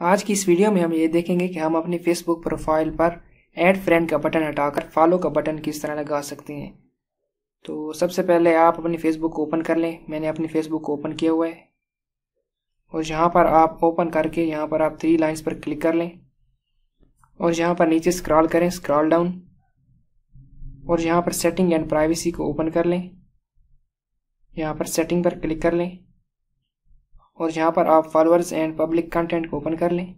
आज की इस वीडियो में हम ये देखेंगे कि हम अपनी फेसबुक प्रोफ़ाइल पर ऐड फ्रेंड का बटन हटाकर फॉलो का बटन किस तरह लगा सकते हैं। तो सबसे पहले आप अपनी फेसबुक ओपन कर लें। मैंने अपनी फेसबुक ओपन किया हुआ है। और यहाँ पर आप ओपन करके यहाँ पर आप थ्री लाइंस पर क्लिक कर लें। और यहाँ पर नीचे स्क्रॉल करें स्क्रॉल डाउन और यहाँ पर सेटिंग एंड प्राइवेसी को ओपन कर लें। यहाँ पर सेटिंग पर क्लिक कर लें। और यहाँ पर आप फॉलोअर्स एंड पब्लिक कंटेंट को ओपन कर लें।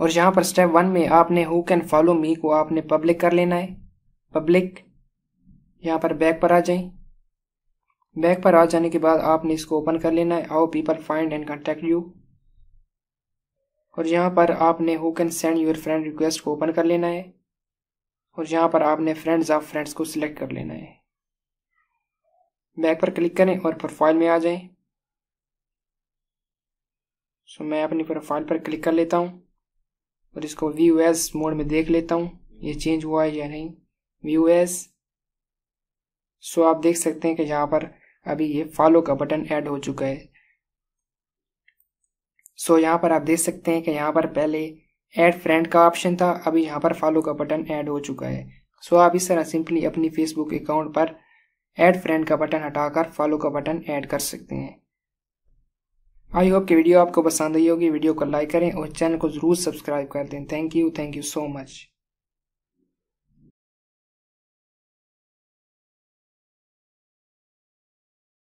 और यहाँ पर स्टेप वन में आपने हु कैन फॉलो मी को आपने पब्लिक कर लेना है। पब्लिक यहाँ पर बैक पर आ जाएँ। बैक पर आ जाने के बाद आपने इसको ओपन कर लेना है। आओ people find and contact you और यहाँ पर आपने who can send your friend request को ओपन कर लेना है। और यहाँ पर आपने फ्रेंड्स ऑफ़ फ्रेंड्स को सिलेक्ट कर लेना है। बैक पर क्लिक करें और प्रोफ़ाइल में आ जाएँ। सो मैं अपनी प्रोफ़ाइल पर क्लिक कर लेता हूँ और इसको व्यू एस मोड में देख लेता हूँ, ये चेंज हुआ है या नहीं। व्यू एस सो आप देख सकते हैं कि यहाँ पर अभी ये फॉलो का बटन ऐड हो चुका है। सो यहाँ पर आप देख सकते हैं कि यहाँ पर पहले ऐड फ्रेंड का ऑप्शन था, अभी यहाँ पर फॉलो का बटन ऐड हो चुका है। सो आप इस तरह सिंपली अपनी फेसबुक अकाउंट पर ऐड फ्रेंड का बटन हटाकर फॉलो का बटन ऐड कर सकते हैं। आई होप कि वीडियो आपको पसंद आई होगी। वीडियो को लाइक करें और चैनल को ज़रूर सब्सक्राइब कर दें। Thank you thank you so much